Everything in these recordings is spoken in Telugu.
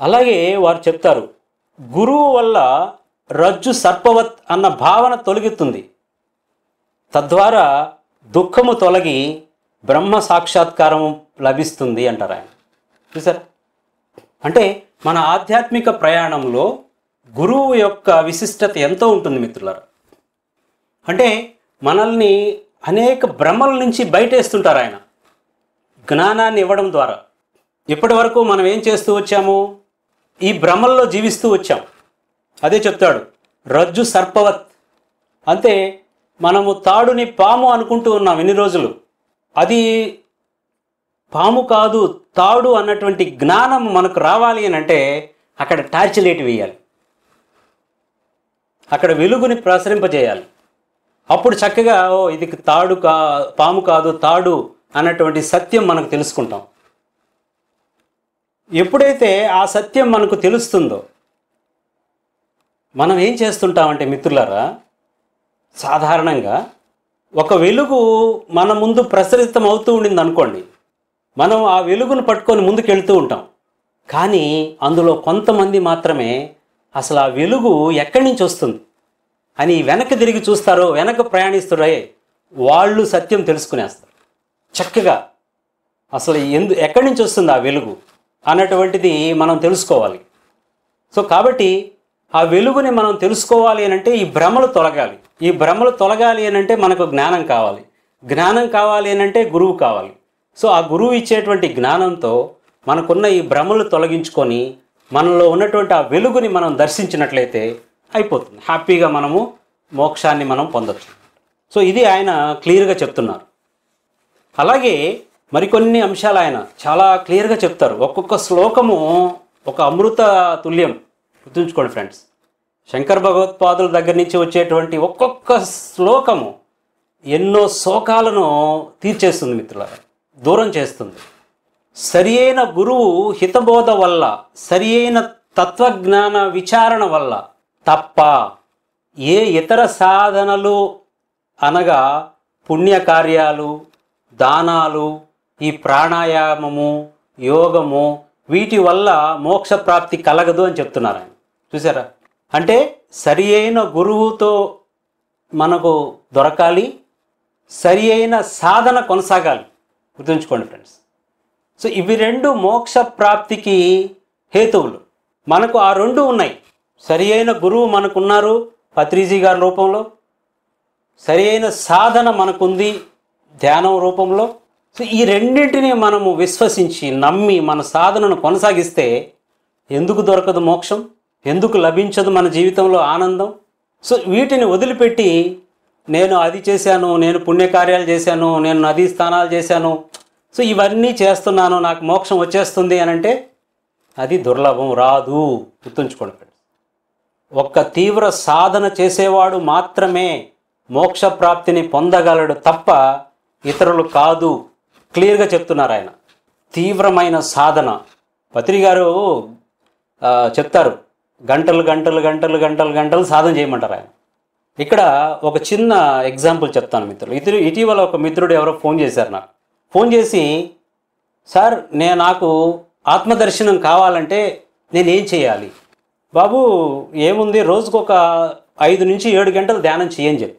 అలాగే వారు చెప్తారు గురువు వల్ల రజ్జు సర్పవత్ అన్న భావన తొలగుతుంది తద్వారా దుఃఖము తొలగి బ్రహ్మ సాక్షాత్కారం లభిస్తుంది అంటారు ఆయన. చూసారా అంటే మన ఆధ్యాత్మిక ప్రయాణంలో గురువు యొక్క విశిష్టత ఎంతో ఉంటుంది మిత్రులారా. అంటే మనల్ని అనేక భ్రమల నుంచి బయటేస్తుంటారు ఆయన. జ్ఞానాన్ని ఇవ్వడం ద్వారా. ఇప్పటి వరకు మనం ఏం చేస్తూ వచ్చాము? ఈ భ్రమల్లో జీవిస్తూ వచ్చాం. అదే చెప్తాడు రజ్జు సర్పవత్. అంతే మనము తాడుని పాము అనుకుంటూ ఉన్నాం ఎన్ని రోజులు. అది పాము కాదు తాడు అన్నటువంటి జ్ఞానం మనకు రావాలి అని అంటే అక్కడ టార్చ్ లైట్ వేయాలి. అక్కడ వెలుగుని ప్రసరింపజేయాలి. అప్పుడు చక్కగా ఓ ఇది తాడు కా పాము కాదు తాడు అన్నటువంటి సత్యం మనకు తెలుసుకుంటాం. ఎప్పుడైతే ఆ సత్యం మనకు తెలుస్తుందో మనం ఏం చేస్తుంటామంటే మిత్రులారా సాధారణంగా ఒక వెలుగు మన ముందు ప్రసరితం అవుతూ ఉండింది అనుకోండి. మనం ఆ వెలుగును పట్టుకొని ముందుకు వెళ్తూ ఉంటాం. కానీ అందులో కొంతమంది మాత్రమే అసలు ఆ వెలుగు ఎక్కడి నుంచి వస్తుంది? అని వెనక్కి తిరిగి చూస్తారో వెనక ప్రయాణిస్తుడే వాళ్ళు సత్యం తెలుసుకునేస్తారు. చక్కగా అసలు ఎందు ఎక్కడి నుంచి వస్తుంది ఆ వెలుగు? అన్నటువంటిది మనం తెలుసుకోవాలి. సో కాబట్టి ఆ వెలుగుని మనం తెలుసుకోవాలి అని అంటే ఈ భ్రమలు తొలగాలి. ఈ భ్రమలు తొలగాలి అని అంటే మనకు జ్ఞానం కావాలి. జ్ఞానం కావాలి అని అంటే గురువు కావాలి. సో ఆ గురువు ఇచ్చేటువంటి జ్ఞానంతో మనకున్న ఈ భ్రమలు తొలగించుకొని మనలో ఉన్నటువంటి ఆ వెలుగుని మనం దర్శించినట్లయితే అయిపోతుంది. హ్యాపీగా మనము మోక్షాన్ని మనం పొందొచ్చు. సో ఇది ఆయన క్లియర్గా చెప్తున్నారు. అలాగే మరికొన్ని అంశాలు ఆయన చాలా క్లియర్గా చెప్తారు. ఒక్కొక్క శ్లోకము ఒక అమృత తుల్యం. గుర్తుంచుకోండి ఫ్రెండ్స్. శంకర్ భగవత్పాదుల దగ్గర నుంచి వచ్చేటువంటి ఒక్కొక్క శ్లోకము ఎన్నో శోకాలను తీర్చేస్తుంది మిత్రులారా. దూరం చేస్తుంది. సరి అయిన గురువు హితబోధ వల్ల సరి అయిన తత్వజ్ఞాన విచారణ వల్ల తప్ప ఏ ఇతర సాధనలు అనగా పుణ్యకార్యాలు దానాలు ఈ ప్రాణాయామము యోగము వీటి వల్ల మోక్ష ప్రాప్తి కలగదు అని చెప్తున్నారు ఆయన. చూసారా? అంటే సరి అయిన గురువుతో మనకు దొరకాలి సరి అయిన సాధన కొనసాగాలి. గుర్తుంచుకోండి ఫ్రెండ్స్. సో ఇవి రెండు మోక్ష ప్రాప్తికి హేతువులు. మనకు ఆ రెండు ఉన్నాయి. సరి అయిన గురువు మనకున్నారు పత్రిజీ గారి రూపంలో. సరి అయిన సాధన మనకుంది ధ్యానం రూపంలో. సో ఈ రెండింటిని మనము విశ్వసించి నమ్మి మన సాధనను కొనసాగిస్తే ఎందుకు దొరకదు మోక్షం? ఎందుకు లభించదు మన జీవితంలో ఆనందం? సో వీటిని వదిలిపెట్టి నేను అది చేశాను నేను పుణ్యకార్యాలు చేశాను నేను నదీ స్థానాలు చేశాను. సో ఇవన్నీ చేస్తున్నాను నాకు మోక్షం వచ్చేస్తుంది అని అంటే అది దుర్లభం రాదు. గుర్తుంచుకోండి ఫ్రెండ్స్. ఒక్క తీవ్ర సాధన చేసేవాడు మాత్రమే మోక్ష ప్రాప్తిని పొందగలడు తప్ప ఇతరులు కాదు. క్లియర్గా చెప్తున్నారు ఆయన. తీవ్రమైన సాధన. పత్రి గారు చెప్తారు. గంటలు గంటలు గంటలు గంటలు గంటలు సాధన చేయమంటారు ఆయన. ఇక్కడ ఒక చిన్న ఎగ్జాంపుల్ చెప్తాను మిత్రులు. ఇతరు ఇటీవల ఒక మిత్రుడు ఎవరో ఫోన్ చేశారు నాకు. ఫోన్ చేసి సార్ నేను నాకు ఆత్మదర్శనం కావాలంటే నేనేం చేయాలి? బాబు ఏముంది? రోజుకు ఒక ఐదు నుంచి ఏడు గంటలు ధ్యానం చేయని చెప్పి.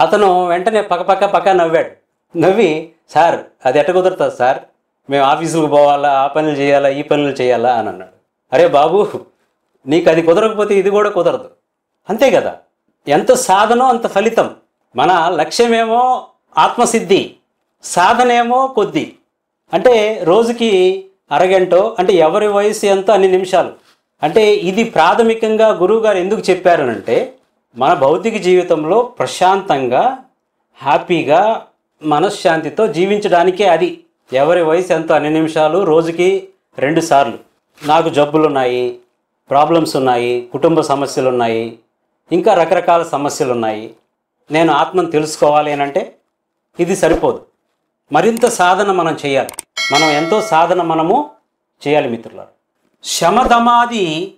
అతను వెంటనే పక్క పక్క పక్క నవ్వాడు. నవ్వి సార్ అది ఎట్ట కుదురుతుంది సార్? మేము ఆఫీసులకు పోవాలా ఆ పనులు చేయాలా ఈ పనులు చేయాలా? అని అన్నాడు. అరే బాబు నీకు అది కుదరకపోతే ఇది కూడా కుదరదు. అంతే కదా? ఎంత సాధనో అంత ఫలితం. మన లక్ష్యమేమో ఆత్మసిద్ధి సాధనేమో కొద్ది. అంటే రోజుకి అరగంటో అంటే ఎవరి వయసు ఎంతో అన్ని నిమిషాలు. అంటే ఇది ప్రాథమికంగా గురువుగారు ఎందుకు చెప్పారనంటే మన భౌతిక జీవితంలో ప్రశాంతంగా హ్యాపీగా మనశ్శాంతితో జీవించడానికే అది. ఎవరి వయసు ఎంతో? అన్ని నిమిషాలు రోజుకి రెండు సార్లు. నాకు జబ్బులు ఉన్నాయి ప్రాబ్లమ్స్ ఉన్నాయి కుటుంబ సమస్యలు ఉన్నాయి ఇంకా రకరకాల సమస్యలు ఉన్నాయి నేను ఆత్మను తెలుసుకోవాలి అని అంటే ఇది సరిపోదు. మరింత సాధన మనం చేయాలి. మనం ఎంతో సాధన మనము చేయాలి మిత్రులారు. శమధమాది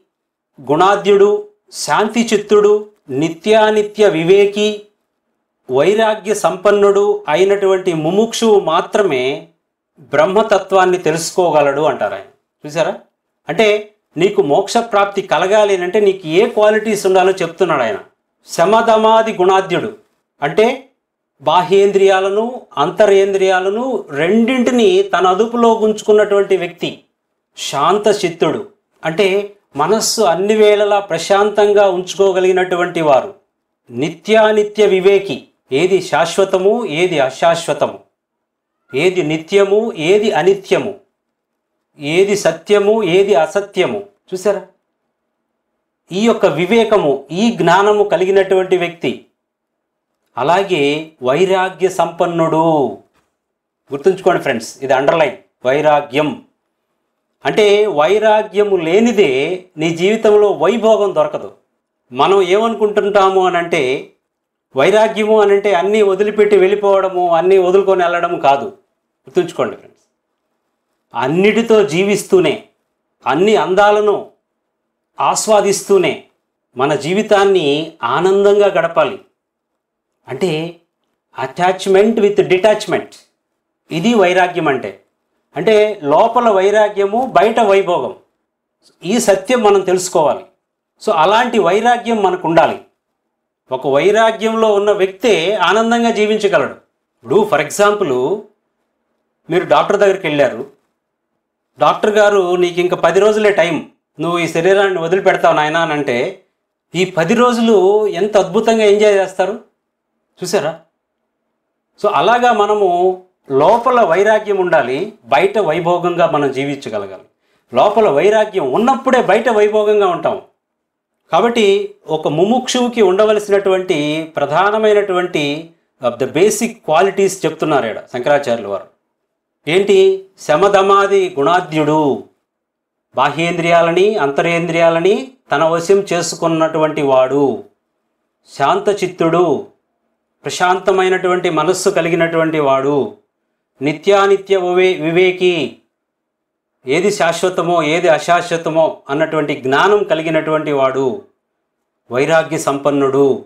గుణాద్యుడు శాంతి చిత్తుడు నిత్యానిత్య వివేకి వైరాగ్య సంపన్నుడు అయినటువంటి ముముక్షువు మాత్రమే బ్రహ్మతత్వాన్ని తెలుసుకోగలడు అంటారు ఆయన. చూసారా అంటే నీకు మోక్ష ప్రాప్తి కలగాలి అని అంటే నీకు ఏ క్వాలిటీస్ ఉండాలో చెప్తున్నాడు ఆయన. శమధమాది గుణాద్యుడు అంటే బాహ్యేంద్రియాలను అంతరేంద్రియాలను రెండింటిని తన అదుపులో ఉంచుకున్నటువంటి వ్యక్తి శాంత చిత్తుడు అంటే మనస్సు అన్ని వేళలా ప్రశాంతంగా ఉంచుకోగలిగినటువంటి వారు. నిత్యానిత్య వివేకి. ఏది శాశ్వతము ఏది అశాశ్వతము? ఏది నిత్యము ఏది అనిత్యము? ఏది సత్యము ఏది అసత్యము? చూసారా? ఈ యొక్క వివేకము ఈ జ్ఞానము కలిగినటువంటి వ్యక్తి అలాగే వైరాగ్య సంపన్నుడు. గుర్తుంచుకోండి ఫ్రెండ్స్ ఇది అండర్లైన్ వైరాగ్యం. అంటే వైరాగ్యము లేనిదే నీ జీవితంలో వైభోగం దొరకదు. మనం ఏమనుకుంటుంటాము అని అంటే వైరాగ్యము అని అంటే అన్నీ వదిలిపెట్టి వెళ్ళిపోవడము అన్నీ వదులుకొని వెళ్ళడం కాదు. గుర్తుంచుకోండి ఫ్రెండ్స్. అన్నిటితో జీవిస్తూనే అన్ని అందాలను ఆస్వాదిస్తూనే మన జీవితాన్ని ఆనందంగా గడపాలి. అంటే అటాచ్మెంట్ విత్ డిటాచ్మెంట్. ఇది వైరాగ్యం అంటే. అంటే లోపల వైరాగ్యము బయట వైభోగం. ఈ సత్యం మనం తెలుసుకోవాలి. సో అలాంటి వైరాగ్యం మనకు ఉండాలి ఒక వైరాగ్యంలో ఉన్న వ్యక్తే ఆనందంగా జీవించగలడు. ఇప్పుడు ఫర్ ఎగ్జాంపుల్ మీరు డాక్టర్ దగ్గరికి వెళ్ళారు. డాక్టర్ గారు నీకు ఇంకా పది రోజులే టైం. నువ్వు ఈ శరీరాన్ని వదిలిపెడతావు నాయన అని అంటే ఈ పది రోజులు ఎంత అద్భుతంగా ఎంజాయ్ చేస్తారు? చూసారా? సో అలాగా మనము లోపల వైరాగ్యం ఉండాలి బయట వైభోగంగా మనం జీవించగలగాలి. లోపల వైరాగ్యం ఉన్నప్పుడే బయట వైభోగంగా ఉంటాం. కాబట్టి ఒక ముముక్షువుకి ఉండవలసినటువంటి ప్రధానమైనటువంటి ద బేసిక్ క్వాలిటీస్ చెప్తున్నారు ఇక్కడ శంకరాచార్యుల వారు. ఏంటి? శమధమాది గుణాద్యుడు బాహ్యేంద్రియాలని అంతరేంద్రియాలని తన వశం చేసుకున్నటువంటి వాడు. శాంతచిత్తుడు. ప్రశాంతమైనటువంటి మనస్సు కలిగినటువంటి వాడు. నిత్యానిత్య వివే వివేకి. ఏది శాశ్వతమో ఏది అశాశ్వతమో అన్నటువంటి జ్ఞానం కలిగినటువంటి వాడు వైరాగ్య సంపన్నుడు.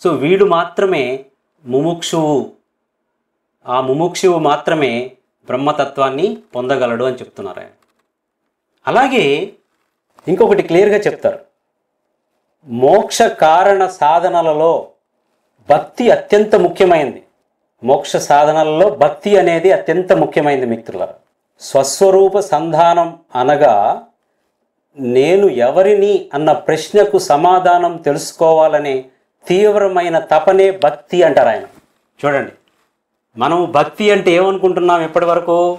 సో వీడు మాత్రమే ముముక్షువు. ఆ ముముక్షువు మాత్రమే బ్రహ్మతత్వాన్ని పొందగలడు అని చెప్తున్నారు ఆయన. అలాగే ఇంకొకటి క్లియర్గా చెప్తారు. మోక్ష కారణ సాధనలలో భక్తి అత్యంత ముఖ్యమైనది మోక్ష సాధనలలో భక్తి అనేది అత్యంత ముఖ్యమైనది మిత్రులారా. స్వస్వరూప సంధానం అనగా నేను ఎవరిని అన్న ప్రశ్నకు సమాధానం తెలుసుకోవాలనే తీవ్రమైన తపనే భక్తి అంటారు ఆయన. చూడండి. మనం భక్తి అంటే ఏమనుకుంటున్నాం ఇప్పటి వరకు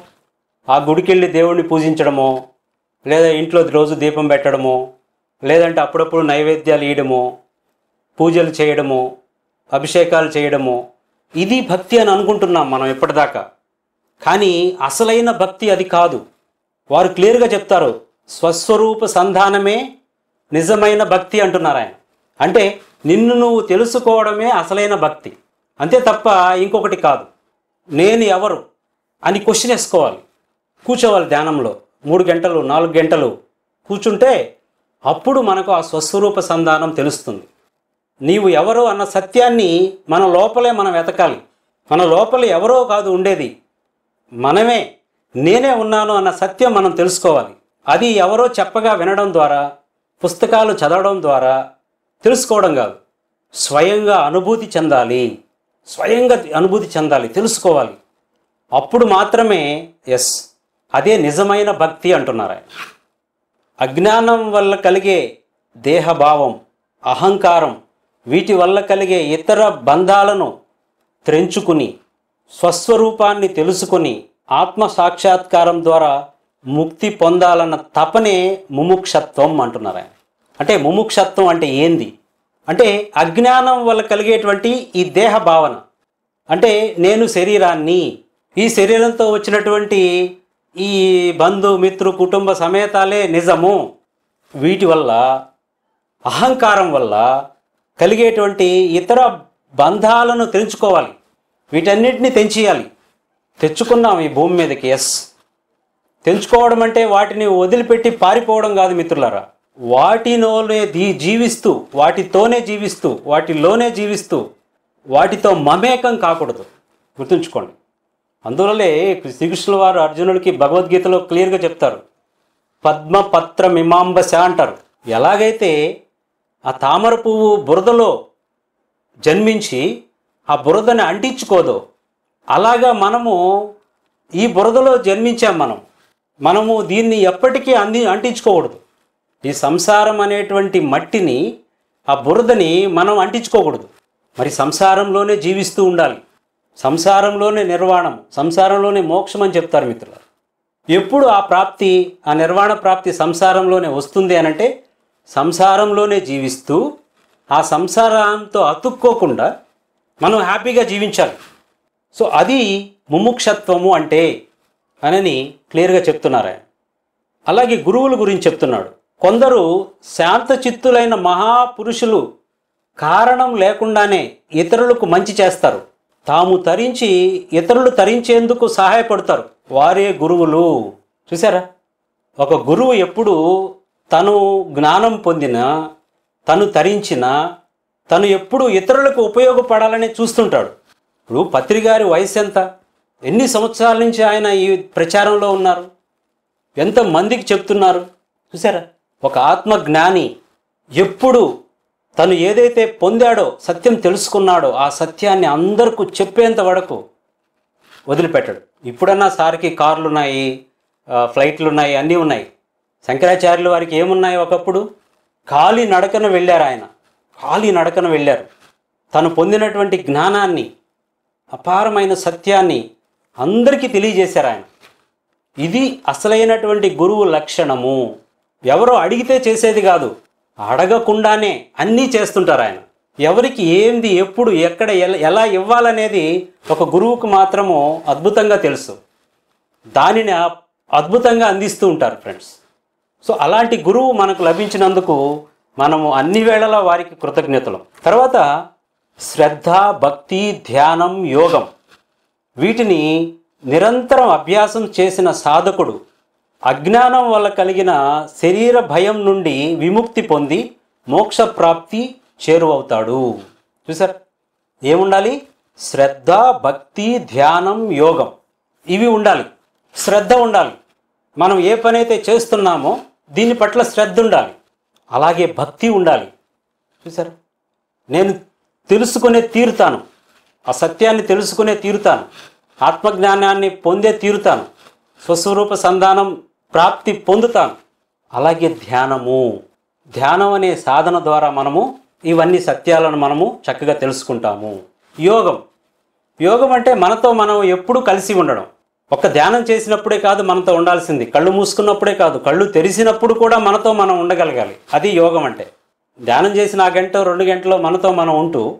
ఆ గుడికెళ్ళి దేవుణ్ణి పూజించడమో లేదా ఇంట్లో రోజు దీపం పెట్టడమో లేదంటే అప్పుడప్పుడు నైవేద్యాలు ఇయడమో పూజలు చేయడము అభిషేకాలు చేయడము ఇది భక్తి అని అనుకుంటున్నాం మనం ఇప్పటిదాకా. కానీ అసలైన భక్తి అది కాదు. వారు క్లియర్గా చెప్తారు స్వస్వరూప సంధానమే నిజమైన భక్తి అంటున్నారు ఆయన అంటే నిన్ను నువ్వు తెలుసుకోవడమే అసలైన భక్తి. అంతే తప్ప ఇంకొకటి కాదు. నేను ఎవరు అని క్వశ్చన్ వేసుకోవాలి కూర్చోవాలి ధ్యానంలో. మూడు గంటలు నాలుగు గంటలు కూర్చుంటే అప్పుడు మనకు ఆ స్వస్వరూప సంధానం తెలుస్తుంది. నీవు ఎవరు అన్న సత్యాన్ని మన లోపలే మనం వెతకాలి. మన లోపల ఎవరో కాదు ఉండేది. మనమే నేనే ఉన్నాను అన్న సత్యం మనం తెలుసుకోవాలి. అది ఎవరో చెప్పగా వినడం ద్వారా పుస్తకాలు చదవడం ద్వారా తెలుసుకోవడం కాదు. స్వయంగా అనుభూతి చెందాలి. స్వయంగా అనుభూతి చెందాలి తెలుసుకోవాలి. అప్పుడు మాత్రమే ఎస్ అదే నిజమైన భక్తి అంటున్నారు ఆయన. అజ్ఞానం వల్ల కలిగే దేహభావం అహంకారం వీటి వల్ల కలిగే ఇతర బంధాలను త్రెంచుకుని స్వస్వరూపాన్ని తెలుసుకుని ఆత్మ సాక్షాత్కారం ద్వారా ముక్తి పొందాలన్న తపనే ముముక్షత్వం అంటున్నారు ఆయన. అంటే ముముక్షత్వం అంటే ఏంది? అంటే అజ్ఞానం వల్ల కలిగేటువంటి ఈ దేహ భావన. అంటే నేను శరీరాన్ని ఈ శరీరంతో వచ్చినటువంటి ఈ బంధు మిత్రు కుటుంబ సమేతాలే నిజము. వీటి వల్ల అహంకారం వల్ల కలిగేటువంటి ఇతర బంధాలను తెలుసుకోవాలి. వీటన్నిటిని తెంచేయాలి. తెచ్చుకున్నాం ఈ భూమి మీదకి ఎస్ తెంచుకోవడం అంటే వాటిని వదిలిపెట్టి పారిపోవడం కాదు మిత్రులారా. వాటిలోనే దీ- జీవిస్తూ వాటితోనే జీవిస్తూ వాటిలోనే జీవిస్తూ వాటితో మమేకం కాకూడదు. గుర్తుంచుకోండి. అందువల్లే శ్రీకృష్ణుల వారు అర్జునుడికి భగవద్గీతలో క్లియర్గా చెప్తారు. పద్మపత్ర మిమాంబస అంటారు. ఎలాగైతే ఆ తామర పువ్వు బురదలో జన్మించి ఆ బురదని అంటించుకోదు. అలాగా మనము ఈ బురదలో జన్మించాం మనం. మనము దీన్ని ఎప్పటికీ అంది అంటించుకోకూడదు. ఈ సంసారం అనేటువంటి మట్టిని ఆ బురదని మనం అంటించుకోకూడదు. మరి సంసారంలోనే జీవిస్తూ ఉండాలి. సంసారంలోనే నిర్వాణం సంసారంలోనే మోక్షం అని చెప్తారు మిత్రులు ఎప్పుడు ఆ ప్రాప్తి ఆ నిర్వాణ ప్రాప్తి సంసారంలోనే వస్తుంది అనంటే సంసారంలోనే జీవిస్తూ ఆ సంసారంతో అతుక్కోకుండా మనం హ్యాపీగా జీవించాలి. సో అది ముముక్షత్వము అంటే అనని క్లియర్గా చెప్తున్నారు. ఆయన అలాగే గురువుల గురించి చెప్తున్నాడు. కొందరు శాంత చిత్తులైన మహాపురుషులు కారణం లేకుండానే ఇతరులకు మంచి చేస్తారు. తాము తరించి ఇతరులు తరించేందుకు సహాయపడతారు. వారే గురువులు. చూసారా ఒక గురువు ఎప్పుడు తను జ్ఞానం పొందిన తను తరించిన తను ఎప్పుడు ఇతరులకు ఉపయోగపడాలని చూస్తుంటాడు. ఇప్పుడు పత్రికారి వయసు ఎంత? ఎన్ని సంవత్సరాల నుంచి ఆయన ఈ ప్రచారంలో ఉన్నారు? ఎంత మందికి చెప్తున్నారు? చూసారా ఒక ఆత్మ జ్ఞాని ఎప్పుడు తను ఏదైతే పొందాడో సత్యం తెలుసుకున్నాడో ఆ సత్యాన్ని అందరికీ చెప్పేంత వరకు వదిలిపెట్టాడు. ఇప్పుడన్నా సార్కి కార్లు ఉన్నాయి ఫ్లైట్లు ఉన్నాయి అన్నీ ఉన్నాయి. శంకరాచార్యులు వారికి ఏమున్నాయి ఒకప్పుడు? ఖాళీ నడకన వెళ్ళారు ఆయన. ఖాళీ నడకన వెళ్ళారు. తను పొందినటువంటి జ్ఞానాన్ని అపారమైన సత్యాన్ని అందరికీ తెలియజేశారు ఆయన. ఇది అసలైనటువంటి గురువు లక్షణము. ఎవరో అడిగితే చేసేది కాదు. అడగకుండానే అన్నీ చేస్తుంటారు ఆయన. ఎవరికి ఏంది ఎప్పుడు ఎక్కడ ఎలా ఇవ్వాలనేది ఒక గురువుకు మాత్రము అద్భుతంగా తెలుసు. దానిని అద్భుతంగా అందిస్తూ ఉంటారు ఫ్రెండ్స్. సో అలాంటి గురువు మనకు లభించినందుకు మనము అన్ని వేళలా వారికి కృతజ్ఞతలు. తర్వాత శ్రద్ధ భక్తి ధ్యానం యోగం. వీటిని నిరంతరం అభ్యాసం చేసిన సాధకుడు అజ్ఞానం వల్ల కలిగిన శరీర భయం నుండి విముక్తి పొంది మోక్ష ప్రాప్తి చేరువవుతాడు. చూసారు? ఏముండాలి? శ్రద్ధ భక్తి ధ్యానం యోగం. ఇవి ఉండాలి. శ్రద్ధ ఉండాలి. మనం ఏ పనైతే చేస్తున్నామో దీని పట్ల శ్రద్ధ ఉండాలి. అలాగే భక్తి ఉండాలి. చూసారు నేను తెలుసుకునే తీరుతాను. ఆ సత్యాన్ని తెలుసుకునే తీరుతాను. ఆత్మజ్ఞానాన్ని పొందే తీరుతాను. స్వస్వరూప సంధానం ప్రాప్తి పొందుతాను. అలాగే ధ్యానము. ధ్యానం అనే సాధన ద్వారా మనము ఇవన్నీ సత్యాలను మనము చక్కగా తెలుసుకుంటాము. యోగం. యోగం అంటే మనతో మనం ఎప్పుడూ కలిసి ఉండడం. ఒక్క ధ్యానం చేసినప్పుడే కాదు మనతో ఉండాల్సింది. కళ్ళు మూసుకున్నప్పుడే కాదు కళ్ళు తెరిసినప్పుడు కూడా మనతో మనం ఉండగలగాలి. అది యోగం అంటే. ధ్యానం చేసిన ఆ గంట రెండు గంటలో మనతో మనం ఉంటూ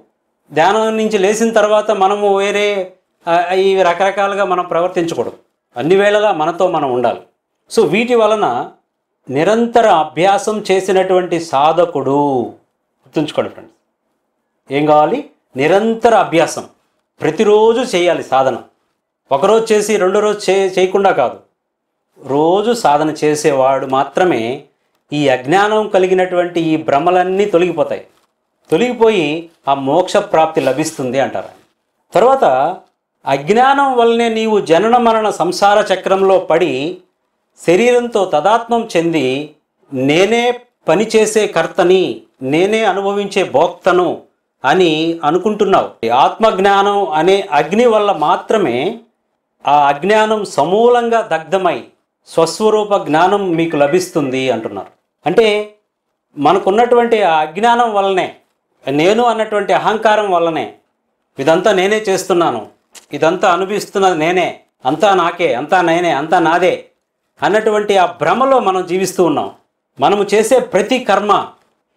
ధ్యానం నుంచి లేచిన తర్వాత మనము వేరే ఆ, ఈ రకరకాలుగా మనం ప్రవర్తించకూడదు. అన్ని వేళలా మనతో మనం ఉండాలి. సో వీటి వలన నిరంతర అభ్యాసం చేసినటువంటి సాధకుడు గుర్తుంచుకోండి ఫ్రెండ్స్. ఏం కావాలి? నిరంతర అభ్యాసం. ప్రతిరోజు చేయాలి సాధన. ఒకరోజు చేసి రెండో రోజు చే చేయకుండా కాదు. రోజు సాధన చేసేవాడు మాత్రమే ఈ అజ్ఞానం కలిగినటువంటి ఈ భ్రమలన్నీ తొలగిపోతాయి. తొలగిపోయి ఆ మోక్ష ప్రాప్తి లభిస్తుంది అంటారు తర్వాత అజ్ఞానం వల్లనే నీవు జనన మరణ సంసార చక్రంలో పడి శరీరంతో తదాత్మం చెంది నేనే పనిచేసే కర్తని నేనే అనుభవించే భోక్తను అని అనుకుంటున్నావు. ఆత్మజ్ఞానం అనే అగ్ని వల్ల మాత్రమే ఆ అజ్ఞానం సమూలంగా దగ్ధమై స్వస్వరూప జ్ఞానం మీకు లభిస్తుంది అంటున్నారు. అంటే మనకున్నటువంటి ఆ అజ్ఞానం వల్లనే నేను అన్నటువంటి అహంకారం వల్లనే ఇదంతా నేనే చేస్తున్నాను ఇదంతా అనుభవిస్తున్నది నేనే అంతా నాకే అంతా నేనే అంతా నాదే అన్నటువంటి ఆ భ్రమలో మనం జీవిస్తూ ఉన్నాం. మనము చేసే ప్రతి కర్మ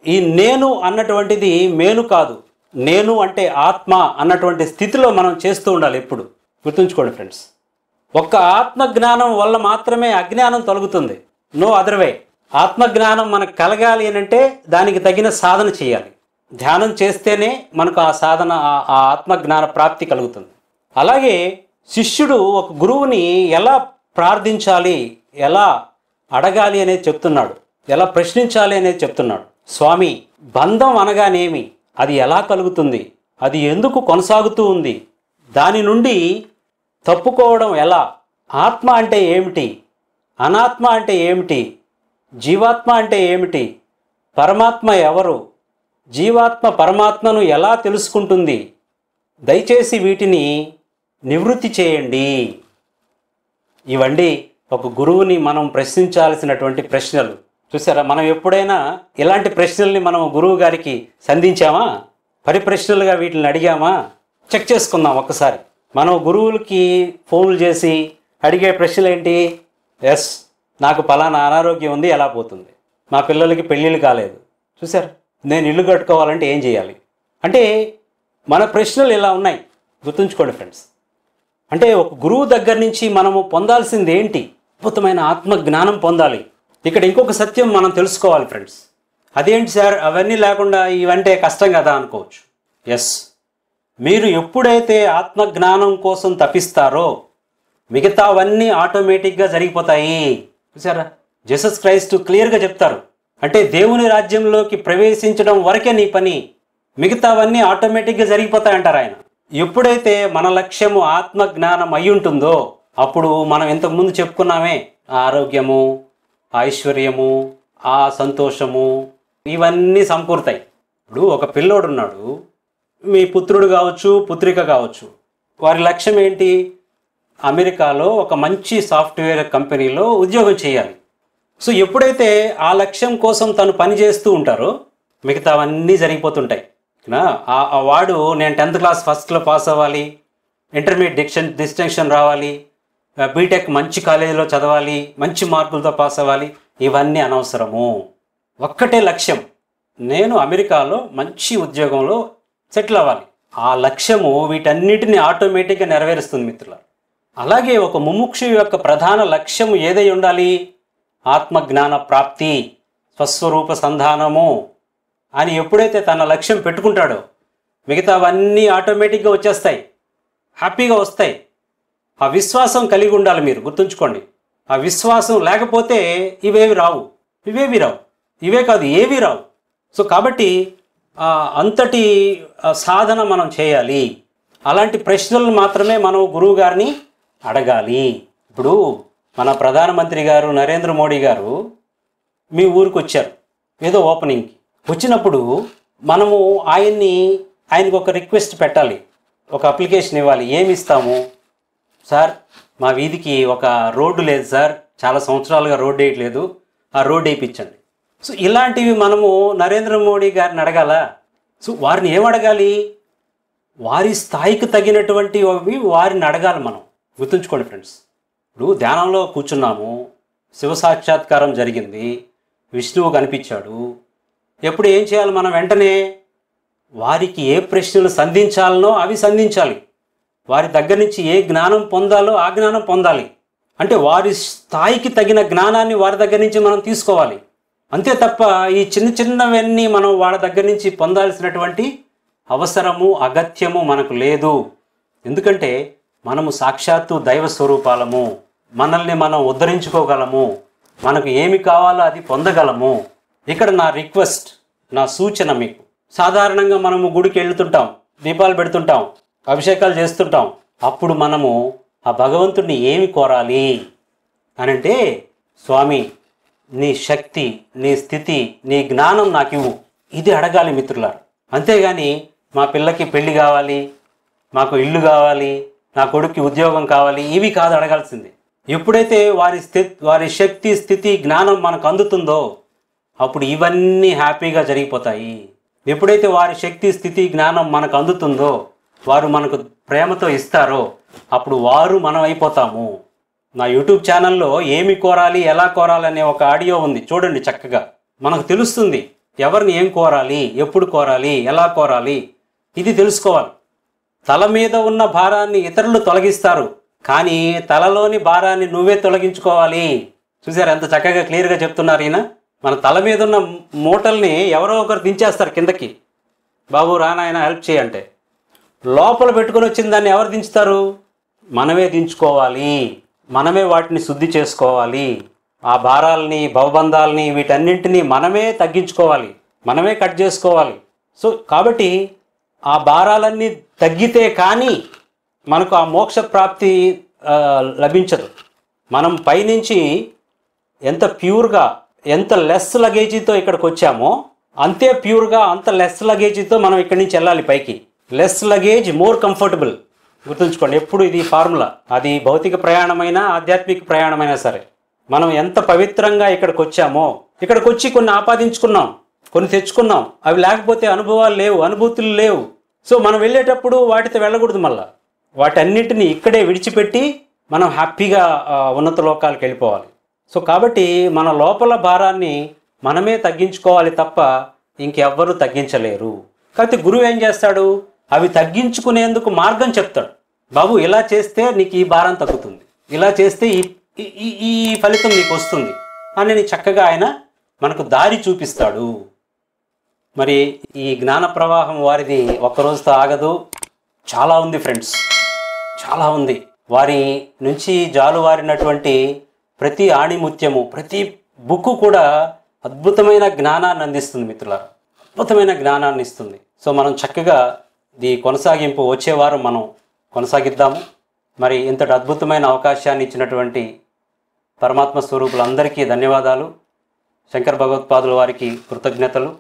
ఈ నేను అన్నటువంటిది మేను కాదు. నేను అంటే ఆత్మ అన్నటువంటి స్థితిలో మనం చేస్తూ ఉండాలి ఎప్పుడు. గుర్తుంచుకోండి ఫ్రెండ్స్. ఒక్క ఆత్మజ్ఞానం వల్ల మాత్రమే అజ్ఞానం తొలగుతుంది. నో అదర్వే ఆత్మజ్ఞానం మనకు కలగాలి అని అంటే దానికి తగిన సాధన చేయాలి. ధ్యానం చేస్తేనే మనకు ఆ సాధన ఆ- ఆ ఆత్మజ్ఞాన ప్రాప్తి కలుగుతుంది. అలాగే శిష్యుడు ఒక గురువుని ఎలా ప్రార్థించాలి ఎలా అడగాలి అనేది చెప్తున్నాడు ఎలా ప్రశ్నించాలి అనేది చెప్తున్నాడు. స్వామి బంధం అనగానేమి? అది ఎలా కలుగుతుంది? అది ఎందుకు కొనసాగుతూ ఉంది? దాని నుండి తప్పుకోవడం ఎలా? ఆత్మ అంటే ఏమిటి? అనాత్మ అంటే ఏమిటి? జీవాత్మ అంటే ఏమిటి? పరమాత్మ ఎవరు? జీవాత్మ పరమాత్మను ఎలా తెలుసుకుంటుంది? దయచేసి వీటిని నివృత్తి చేయండి. ఇవండి ఒక గురువుని మనం ప్రశ్నించాల్సినటువంటి ప్రశ్నలు. చూసారా? మనం ఎప్పుడైనా ఇలాంటి ప్రశ్నల్ని మనం గురువు గారికి సంధించామా? పరిప్రశ్నలుగా వీటిని అడిగామా? చెక్ చేసుకుందాం ఒక్కసారి. మనం గురువులకి ఫోన్లు చేసి అడిగే ప్రశ్నలు ఏంటి ఎస్ నాకు పలానా అనారోగ్యం ఉంది ఎలా పోతుంది? మా పిల్లలకి పెళ్ళిళ్ళు కాలేదు. చూసారు నేను ఇల్లు కట్టుకోవాలంటే ఏం చేయాలి? అంటే మన ప్రశ్నలు ఇలా ఉన్నాయి. గుర్తుంచుకోండి ఫ్రెండ్స్. అంటే ఒక గురువు దగ్గర నుంచి మనము పొందాల్సింది ఏంటి? అద్భుతమైన ఆత్మ జ్ఞానం పొందాలి. ఇక్కడ ఇంకొక సత్యం మనం తెలుసుకోవాలి ఫ్రెండ్స్. అదేంటి సార్? అవన్నీ లేకుండా ఇవంటే కష్టం కదా అనుకోవచ్చు. ఎస్. మీరు ఎప్పుడైతే ఆత్మజ్ఞానం కోసం తప్పిస్తారో మిగతావన్నీ ఆటోమేటిక్గా జరిగిపోతాయి. చూసారా జెసస్ క్రైస్తు క్లియర్గా చెప్తారు. అంటే దేవుని రాజ్యంలోకి ప్రవేశించడం వరకే నీ పని. మిగతావన్నీ ఆటోమేటిక్గా జరిగిపోతాయి అంటారు ఆయన. ఎప్పుడైతే మన లక్ష్యము ఆత్మజ్ఞానం అయి ఉంటుందో అప్పుడు మనం ఇంతకుముందు చెప్పుకున్నామే. ఆరోగ్యము ఐశ్వర్యము ఆ సంతోషము ఇవన్నీ సమకూరుతాయి. ఇప్పుడు ఒక పిల్లోడున్నాడు. మీ పుత్రుడు కావచ్చు పుత్రిక కావచ్చు. వారి లక్ష్యం ఏంటి? అమెరికాలో ఒక మంచి సాఫ్ట్వేర్ కంపెనీలో ఉద్యోగం చేయాలి. సో ఎప్పుడైతే ఆ లక్ష్యం కోసం తను పని చేస్తూ ఉంటారో మిగతావన్నీ జరిగిపోతుంటాయి. ఆ వాడు నేను టెన్త్ క్లాస్ ఫస్ట్లో పాస్ అవ్వాలి ఇంటర్మీడియట్ డిక్షన్ డిస్టింక్షన్ రావాలి బీటెక్ మంచి కాలేజీలో చదవాలి మంచి మార్కులతో పాస్ అవ్వాలి ఇవన్నీ అనవసరము. ఒక్కటే లక్ష్యం. నేను అమెరికాలో మంచి ఉద్యోగంలో సెటిల్ అవ్వాలి. ఆ లక్ష్యము వీటన్నిటిని ఆటోమేటిక్గా నెరవేరుస్తుంది మిత్రుల అలాగే ఒక ముముక్షు యొక్క ప్రధాన లక్ష్యము ఏదై ఉండాలి? ఆత్మజ్ఞాన ప్రాప్తి స్వస్వరూప సంధానము అని ఎప్పుడైతే తన లక్ష్యం పెట్టుకుంటాడో మిగతావన్నీ ఆటోమేటిక్గా వచ్చేస్తాయి. హ్యాపీగా వస్తాయి. ఆ విశ్వాసం కలిగి ఉండాలి మీరు గుర్తుంచుకోండి. ఆ విశ్వాసం లేకపోతే ఇవేవి రావు. ఇవేవి రావు. ఇవే కాదు ఏవి రావు. సో కాబట్టి అంతటి సాధన మనం చేయాలి. అలాంటి ప్రశ్నలను మాత్రమే మనం గురువు గారిని అడగాలి. ఇప్పుడు మన ప్రధానమంత్రి గారు నరేంద్ర మోడీ గారు మీ ఊరికి వచ్చారు ఏదో ఓపెనింగ్కి. వచ్చినప్పుడు మనము ఆయన్ని ఆయనకు ఒక రిక్వెస్ట్ పెట్టాలి. ఒక అప్లికేషన్ ఇవ్వాలి. ఏమి ఇస్తాము సార్ మా వీధికి ఒక రోడ్డు లేదు సార్. చాలా సంవత్సరాలుగా రోడ్డు వేయట్లేదు. ఆ రోడ్డు వేయించండి. సో ఇలాంటివి మనము నరేంద్ర మోడీ గారిని అడగాల? సో వారిని ఏం అడగాలి? వారి స్థాయికి తగినటువంటివి వారిని అడగాలి మనం. గుర్తుంచుకోండి ఫ్రెండ్స్. ఇప్పుడు ధ్యానంలో కూర్చున్నాము. శివ సాక్షాత్కారం జరిగింది. విష్ణువు కనిపించాడు. ఎప్పుడు ఏం చేయాలి మనం? వెంటనే వారికి ఏ ప్రశ్నలు సంధించాలనో అవి సంధించాలి. వారి దగ్గర నుంచి ఏ జ్ఞానం పొందాలో ఆ జ్ఞానం పొందాలి. అంటే వారి స్థాయికి తగిన జ్ఞానాన్ని వారి దగ్గర నుంచి మనం తీసుకోవాలి. అంతే తప్ప ఈ చిన్న చిన్నవన్నీ మనం వాళ్ళ దగ్గర నుంచి పొందాల్సినటువంటి అవసరము అగత్యము మనకు లేదు. ఎందుకంటే మనము సాక్షాత్తు దైవ స్వరూపాలము. మనల్ని మనం ఉద్ధరించుకోగలము. మనకు ఏమి కావాలో అది పొందగలము. ఇక్కడ నా రిక్వెస్ట్ నా సూచన మీకు. సాధారణంగా మనము గుడికి వెళ్తుంటాం దీపాలు పెడుతుంటాం అభిషేకాలు చేస్తుంటాం. అప్పుడు మనము ఆ భగవంతుడిని ఏమి కోరాలి? అనంటే స్వామి నీ శక్తి నీ స్థితి నీ జ్ఞానం నాకు ఇవ్వు. ఇది అడగాలి మిత్రులారు. అంతేగాని మా పిల్లకి పెళ్ళి కావాలి మాకు ఇల్లు కావాలి నా కొడుక్కి ఉద్యోగం కావాలి ఇవి కాదు అడగాల్సింది. ఎప్పుడైతే వారి స్థితి వారి శక్తి స్థితి జ్ఞానం మనకు అందుతుందో అప్పుడు ఇవన్నీ హ్యాపీగా జరిగిపోతాయి. ఎప్పుడైతే వారి శక్తి స్థితి జ్ఞానం మనకు అందుతుందో వారు మనకు ప్రేమతో ఇస్తారో అప్పుడు వారు మనం అయిపోతాము నా యూట్యూబ్ ఛానల్లో ఏమి కోరాలి ఎలా కోరాలి అనే ఒక ఆడియో ఉంది. చూడండి చక్కగా. మనకు తెలుస్తుంది ఎవరిని ఏం కోరాలి ఎప్పుడు కోరాలి ఎలా కోరాలి. ఇది తెలుసుకోవాలి. తల మీద ఉన్న భారాన్ని ఇతరులు తొలగిస్తారు. కానీ తలలోని భారాన్ని నువ్వే తొలగించుకోవాలి. చూసారు ఎంత చక్కగా క్లియర్గా చెప్తున్నారు ఈయన? మన తల మీద ఉన్న మూటల్ని ఎవరో ఒకరు దించేస్తారు కిందకి. బాబు రానాయన హెల్ప్ చేయంటే లోపల పెట్టుకొని వచ్చిన దాన్ని ఎవరు దించుతారు? మనమే దించుకోవాలి. మనమే వాటిని శుద్ధి చేసుకోవాలి. ఆ భారాలని భవబంధాలని వీటన్నింటినీ మనమే తగ్గించుకోవాలి. మనమే కట్ చేసుకోవాలి. సో కాబట్టి ఆ భారాలన్నీ తగ్గితే కానీ మనకు ఆ మోక్ష ప్రాప్తి లభించదు. మనం పైనుంచి ఎంత ప్యూర్గా ఎంత లెస్ లగేజీతో ఇక్కడికి వచ్చామో అంతే ప్యూర్గా అంత లెస్ లగేజీతో మనం ఇక్కడి నుంచి వెళ్ళాలి పైకి. Less luggage more comfortable. గుర్తుంచుకోండి ఎప్పుడు ఇది ఫార్ములా. అది భౌతిక ప్రయాణమైనా ఆధ్యాత్మిక ప్రయాణమైనా సరే. మనం ఎంత పవిత్రంగా ఇక్కడికి వచ్చామో ఇక్కడికి వచ్చి కొన్ని ఆపాదించుకున్నాం కొన్ని తెచ్చుకున్నాం అవి లేకపోతే అనుభవాలు లేవు అనుభూతులు లేవు. సో మనం వెళ్ళేటప్పుడు వాటితో వెళ్ళకూడదు మళ్ళా. వాటన్నిటిని ఇక్కడే విడిచిపెట్టి మనం హ్యాపీగా ఉన్నత లోకాలకు వెళ్ళిపోవాలి. సో కాబట్టి మన లోపల భారాన్ని మనమే తగ్గించుకోవాలి తప్ప ఇంకెవ్వరూ తగ్గించలేరు. కాబట్టి గురువు ఏం చేస్తాడు? అవి తగ్గించుకునేందుకు మార్గం చెప్తాడు. బాబు ఇలా చేస్తే నీకు ఈ భారం తగ్గుతుంది. ఇలా చేస్తే ఈ ఈ- ఈ ఫలితం నీకు వస్తుంది అని చక్కగా ఆయన మనకు దారి చూపిస్తాడు. మరి ఈ జ్ఞాన ప్రవాహం వారిది ఒక్క రోజుతో ఆగదు. చాలా ఉంది ఫ్రెండ్స్ చాలా ఉంది. వారి నుంచి జాలువారినటువంటి ప్రతి ఆణిముత్యము ప్రతి బుక్ కూడా అద్భుతమైన జ్ఞానాన్ని అందిస్తుంది మిత్రులారా. అద్భుతమైన జ్ఞానాన్ని ఇస్తుంది. సో మనం చక్కగా దీ కొనసాగింపు వచ్చే వారం మనం కొనసాగిద్దాము. మరి ఇంతటి అద్భుతమైన అవకాశాన్ని ఇచ్చినటువంటి పరమాత్మ స్వరూపులందరికీ ధన్యవాదాలు. శంకర్ భగవత్పాదుల వారికి కృతజ్ఞతలు.